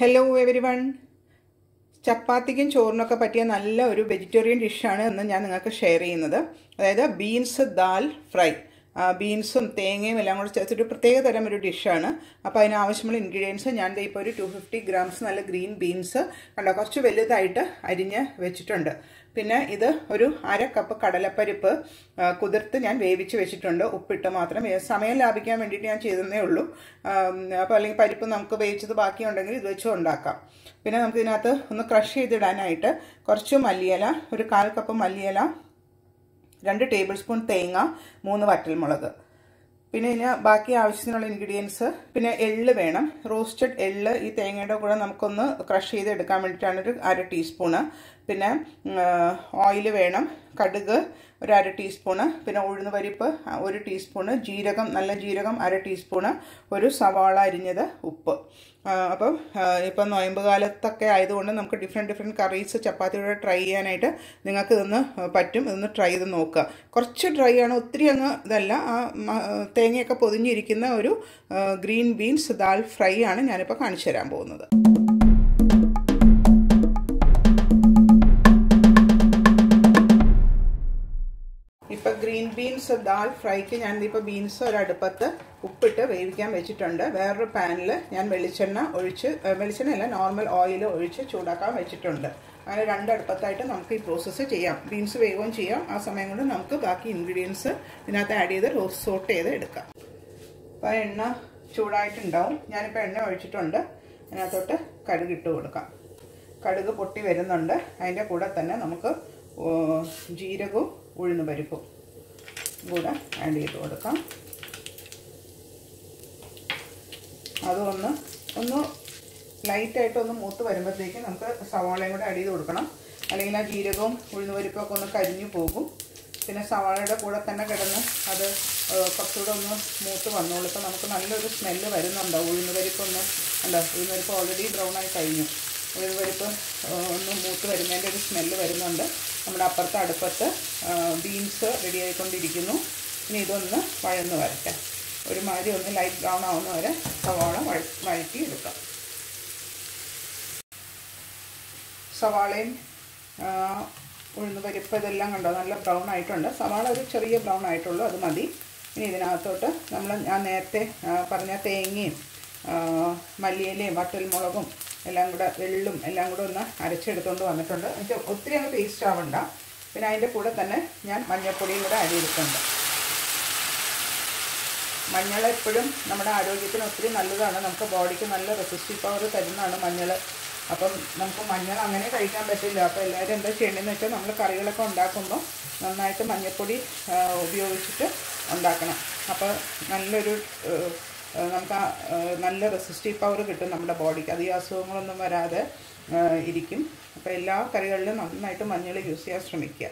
Hello everyone ചപ്പാത്തിക്കും ചോറിനൊക്കെ പറ്റിയ നല്ല ഒരു വെജിറ്റേറിയൻ ഡിഷാണ് ഇന്ന് ഞാൻ നിങ്ങൾക്ക് ഷെയർ ചെയ്യുന്നത്. അതായത് ബീൻസ് ദാൽ ഫ്രൈ. ബീൻസും തേങ്ങയും എല്ലാം കൂടെ ചേർത്തിട്ട് പ്രത്യേക തരം ഒരു ഡിഷാണ് അപ്പോൾ അതിനാവശ്യമുള്ള ഇൻഗ്രീഡിയൻസ് ഞാൻ ഇപ്പോൾ ഒരു ടു ഫിഫ്റ്റി ഗ്രാംസ് നല്ല ഗ്രീൻ ബീൻസ് കണ്ടോ? കുറച്ച് വലുതായിട്ട് അരിഞ്ഞ് വെച്ചിട്ടുണ്ട്. പിന്നെ ഇത് ഒരു അര കപ്പ് കടലപ്പരിപ്പ് കുതിർത്ത് ഞാൻ വേവിച്ച് വെച്ചിട്ടുണ്ട്. ഉപ്പിട്ട് മാത്രം. സമയം ലാഭിക്കാൻ വേണ്ടിയിട്ട് ഞാൻ ചെയ്തതേ ഉള്ളൂ. അപ്പോൾ അല്ലെങ്കിൽ പരിപ്പ് നമുക്ക് വേവിച്ചത് ബാക്കിയുണ്ടെങ്കിൽ ഇത് വെച്ച് ഉണ്ടാക്കാം. പിന്നെ നമുക്ക് ഇതിനകത്ത് ഒന്ന് ക്രഷ് ചെയ്തിടാനായിട്ട് കുറച്ച് മല്ലിയില ഒരു കാൽ കപ്പ് മല്ലിയില രണ്ട് ടേബിൾ സ്പൂൺ തേങ്ങ മൂന്ന് വറ്റൽമുളക്. പിന്നെ ഇതിന് ബാക്കി ആവശ്യത്തിനുള്ള ഇൻഗ്രീഡിയൻസ് പിന്നെ എള്ള് വേണം. റോസ്റ്റഡ് എള്ള് ഈ തേങ്ങയുടെ കൂടെ നമുക്കൊന്ന് ക്രഷ് ചെയ്ത് എടുക്കാൻ വേണ്ടിയിട്ടാണ് ഒരു അര ടീസ്പൂണ് പിന്നെ ഓയിൽ വേണം. കടുക് ഒരു അര ടീസ്പൂണ് പിന്നെ ഉഴുന്ന് പരിപ്പ് ഒരു ടീസ്പൂണ് ജീരകം നല്ല ജീരകം അര ടീസ്പൂണ് ഒരു സവാള അരിഞ്ഞത് ഉപ്പ്. അപ്പം ഇപ്പം നോയമ്പ് കാലത്തൊക്കെ ആയതുകൊണ്ട് നമുക്ക് ഡിഫറെന്റ് ഡിഫറെന്റ് കറീസ് ചപ്പാത്തിയുടെ ട്രൈ ചെയ്യാനായിട്ട് നിങ്ങൾക്ക് ഇതൊന്ന് പറ്റും. ഇതൊന്ന് ട്രൈ ചെയ്ത് നോക്കുക. കുറച്ച് ഡ്രൈ ആണ്. ഒത്തിരി അങ്ങ് ഇതല്ല. ആ തേങ്ങയൊക്കെ പൊതിഞ്ഞിരിക്കുന്ന ഒരു ഗ്രീൻ ബീൻസ് ദാൽ ഫ്രൈ ആണ് ഞാനിപ്പോൾ കാണിച്ചു തരാൻ പോകുന്നത്. ഇപ്പം ഗ്രീൻ ബീൻസ് ദാൽ ഫ്രൈക്ക് ഞാൻ ഇപ്പോൾ ബീൻസ് ഒരടുപ്പത്ത് ഉപ്പിട്ട് വേവിക്കാൻ വെച്ചിട്ടുണ്ട്. വേറൊരു പാനിൽ ഞാൻ വെളിച്ചെണ്ണ ഒഴിച്ച് വെളിച്ചെണ്ണയല്ല നോർമൽ ഓയിൽ ഒഴിച്ച് ചൂടാക്കാൻ വെച്ചിട്ടുണ്ട്. അങ്ങനെ രണ്ടടുപ്പത്തായിട്ട് നമുക്ക് ഈ പ്രോസസ്സ് ചെയ്യാം. ബീൻസ് വേവുകയും ചെയ്യാം. ആ സമയം കൊണ്ട് നമുക്ക് ബാക്കി ഇൻഗ്രീഡിയൻസ് ഇതിനകത്ത് ആഡ് ചെയ്ത് സോട്ട് ചെയ്ത് എടുക്കാം. അപ്പോൾ എണ്ണ ചൂടായിട്ടുണ്ടാവും. ഞാനിപ്പോൾ എണ്ണ ഒഴിച്ചിട്ടുണ്ട്. അതിനകത്തോട്ട് കടുക് ഇട്ട് കൊടുക്കാം. കടുക് പൊട്ടി വരുന്നുണ്ട്. അതിന്റെ കൂടെ തന്നെ നമുക്ക് ജീരകവും ഉഴുന്ന് പരിപ്പും കൂടെ ആഡ് ചെയ്ത് കൊടുക്കാം. അതൊന്ന് ഒന്ന് ലൈറ്റായിട്ട് ഒന്ന് മൂത്ത് വരുമ്പോഴത്തേക്ക് നമുക്ക് സവാളയും കൂടെ ആഡ് ചെയ്ത് കൊടുക്കണം. അല്ലെങ്കിൽ ആ ജീരകവും ഉഴുന്നുപരിപ്പും ഒക്കെ ഒന്ന് കരിഞ്ഞു പോകും. പിന്നെ സവാളയുടെ കൂടെ തന്നെ കിടന്ന് അത് കുറച്ചുകൂടെ ഒന്ന് മൂത്ത് വന്നോളൂ. ഇപ്പോൾ നമുക്ക് നല്ലൊരു സ്മെല്ല് വരുന്നുണ്ടോ? ഉഴുന്നുപരിപ്പൊന്ന് ഉണ്ടോ ഉഴുന്നുപരിപ്പ് ഓൾറെഡി ബ്രൗൺ ആയി കഴിഞ്ഞു. ഉഴുന്നുപരിപ്പ് ഒന്ന് മൂത്ത് വരുന്നതിന്റെ ഒരു സ്മെല്ല് വരുന്നുണ്ട്. നമ്മുടെ അപ്പുറത്തെ അടുപ്പത്ത് ബീൻസ് റെഡി ആയിക്കൊണ്ടിരിക്കുന്നു. ഇനി ഇതൊന്ന് വഴന്ന് വരട്ടെ ഒരുമാതിരി ഒന്ന് ലൈറ്റ് ബ്രൗൺ ആവുന്ന വരെ സവാള വഴറ്റി എടുക്കാം സവാളയും ഉഴുന്ന് പരിപ്പ് ഇതെല്ലാം കണ്ടോ? നല്ല ബ്രൗൺ ആയിട്ടുണ്ട്. സവാള ഒരു ചെറിയ ബ്രൗൺ ആയിട്ടുള്ളൂ അത് മതി. ഇനി ഇതിനകത്തോട്ട് നമ്മൾ ഞാൻ നേരത്തെ പറഞ്ഞ തേങ്ങയും മല്ലിയിലയും വറ്റൽമുളകും എല്ലാം കൂടെ വെള്ളും എല്ലാം കൂടെ ഒന്ന് അരച്ചെടുത്തുകൊണ്ട് വന്നിട്ടുണ്ട്. എനിക്ക് ഒത്തിരി അങ്ങ് പേസ്റ്റ് ആവണ്ട. പിന്നെ അതിന്റെ കൂടെ തന്നെ ഞാൻ മഞ്ഞൾപ്പൊടിയും കൂടെ അരിയെടുക്കുന്നുണ്ട് മഞ്ഞൾ എപ്പോഴും നമ്മുടെ ആരോഗ്യത്തിന് ഒത്തിരി നല്ലതാണ്. നമുക്ക് ബോഡിക്ക് നല്ല റെസിസ്റ്റീവ് പവർ തരുന്നതാണ് മഞ്ഞൾ. അപ്പം നമുക്ക് മഞ്ഞൾ അങ്ങനെ കഴിക്കാൻ പറ്റില്ല. അപ്പോൾ എല്ലാവരും എന്താ ചെയ്യേണ്ടതെന്ന് വെച്ചാൽ നമ്മൾ കറികളൊക്കെ ഉണ്ടാക്കുമ്പോൾ നന്നായിട്ട് മഞ്ഞൾപ്പൊടി ഉപയോഗിച്ചിട്ട് ഉണ്ടാക്കണം. അപ്പോൾ നല്ലൊരു നമുക്ക് നല്ല റെസിസ്റ്റീവ് പവർ കിട്ടും നമ്മുടെ ബോഡിക്ക് അധികം അസുഖങ്ങളൊന്നും വരാതെ ഇരിക്കും. അപ്പോൾ എല്ലാ കറികളിലും നന്നായിട്ട് മഞ്ഞൾ യൂസ് ചെയ്യാൻ ശ്രമിക്കുക.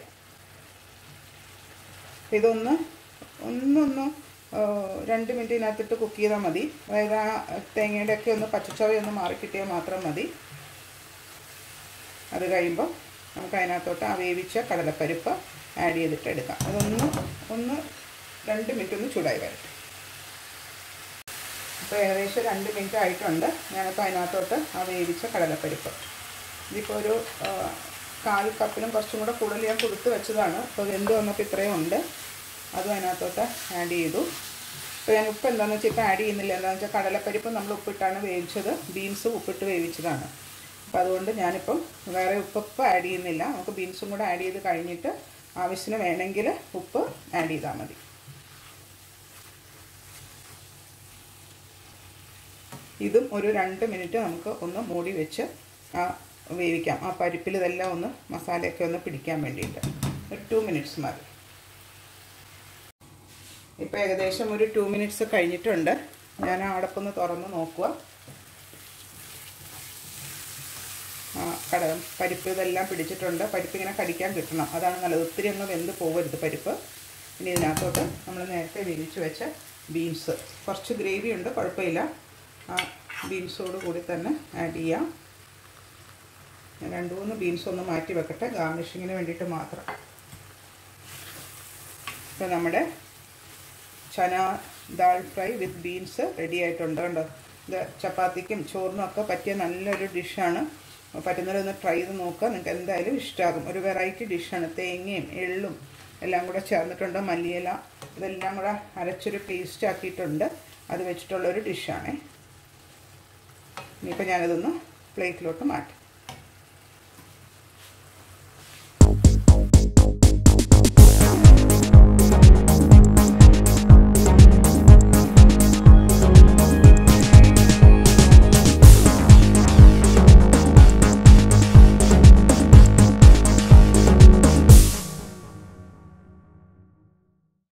ഇതൊന്ന് ഒന്നൊന്ന് രണ്ട് മിനിറ്റ് ഇതിനകത്തിട്ട് കുക്ക് ചെയ്താൽ മതി. അതായത് ആ തേങ്ങയുടെയൊക്കെ ഒന്ന് പച്ചച്ചവയൊന്ന് മാറിക്കിട്ടിയാൽ മാത്രം മതി. അത് കഴിയുമ്പോൾ നമുക്ക് അതിനകത്തോട്ട് ആ വേവിച്ച കടലപ്പരിപ്പ് ആഡ് ചെയ്തിട്ട് എടുക്കാം. അതൊന്ന് ഒന്ന് രണ്ട് മിനിറ്റ് ഒന്ന് ചൂടായി വരട്ടെ. ഇപ്പോൾ ഏകദേശം രണ്ട് മിനിറ്റ് ആയിട്ടുണ്ട്. ഞാനിപ്പോൾ അതിനകത്തോട്ട് ആ വേവിച്ച കടലപ്പരിപ്പ്. ഇതിപ്പോൾ ഒരു കാൽ കപ്പിനും കുറച്ചും കൂടെ കൂടുതൽ ഞാൻ കൊടുത്ത് വെച്ചതാണ്. അപ്പോൾ വെന്ത് വന്നപ്പോൾ ഇത്രയും ഉണ്ട്. അതും അതിനകത്തോട്ട് ആഡ് ചെയ്തു. ഇപ്പോൾ ഞാൻ ഉപ്പ് എന്താണെന്ന് വെച്ചാൽ ഇപ്പോൾ ആഡ് ചെയ്യുന്നില്ല. എന്താണെന്ന് വെച്ചാൽ കടലപ്പരിപ്പ് നമ്മൾ ഉപ്പിട്ടാണ് വേവിച്ചത്. ബീൻസ് ഉപ്പിട്ട് വേവിച്ചതാണ്. അപ്പോൾ അതുകൊണ്ട് ഞാനിപ്പം വേറെ ഉപ്പ് ആഡ് ചെയ്യുന്നില്ല. നമുക്ക് ബീൻസും കൂടെ ആഡ് ചെയ്ത് കഴിഞ്ഞിട്ട് ആവശ്യത്തിന് വേണമെങ്കിൽ ഉപ്പ് ആഡ് ചെയ്താൽ മതി. ഇതും ഒരു രണ്ട് മിനിറ്റ് നമുക്ക് ഒന്ന് മൂടി വെച്ച് ആ വേവിക്കാം. ആ പരിപ്പിൽ ഇതെല്ലാം ഒന്ന് മസാലയൊക്കെ ഒന്ന് പിടിക്കാൻ വേണ്ടിയിട്ട്. ഒരു ടു മിനിറ്റ്സ് മതി. ഇപ്പോൾ ഏകദേശം ഒരു ടു മിനിറ്റ്സ് കഴിഞ്ഞിട്ടുണ്ട്. ഞാൻ അടപ്പൊന്ന് തുറന്ന് നോക്കുക കട പരിപ്പ് ഇതെല്ലാം പിടിച്ചിട്ടുണ്ട്. പരിപ്പ് ഇങ്ങനെ കടിക്കാൻ കിട്ടണം. അതാണ് നല്ലത്. ഒത്തിരി അങ്ങ് വെന്ത് പോകരുത് പരിപ്പ്. ഇനി ഇതിനകത്തോട്ട് നമ്മൾ നേരത്തെ വേവിച്ച് വെച്ച ബീൻസ് കുറച്ച് ഗ്രേവി ഉണ്ട് കുഴപ്പമില്ല. ആ ബീൻസോട് കൂടി തന്നെ ആഡ് ചെയ്യാം. ഞാൻ രണ്ട് മൂന്ന് ബീൻസ് ഒന്ന് മാറ്റി വെക്കട്ടെ ഗാർണിഷിങ്ങിന് വേണ്ടിയിട്ട് മാത്രം. ഇപ്പോൾ നമ്മുടെ chana dal fry with beans ready ആയിട്ടുണ്ട് കണ്ടോ? ഇത് ചപ്പാത്തിക്കും ചോറിനും ഒക്കെ പറ്റിയ നല്ലൊരു ഡിഷാണ്. പറ്റുന്നവരൊന്ന് ട്രൈ ചെയ്ത് നോക്കുക നിങ്ങൾക്ക് എന്തായാലും ഇഷ്ടമാകും ഒരു വെറൈറ്റി ഡിഷാണ്. തേങ്ങയും എള്ളും എല്ലാം കൂടെ ചേർന്നിട്ടുണ്ട്. മല്ലിയില ഇതെല്ലാം കൂടെ അരച്ചൊരു പേസ്റ്റ് ആക്കിയിട്ടുണ്ട് അത് വെച്ചിട്ടുള്ളൊരു ഡിഷാണേ. ഇനിയിപ്പോൾ ഞാനിതൊന്ന് പ്ലേറ്റിലോട്ട് മാറ്റാം.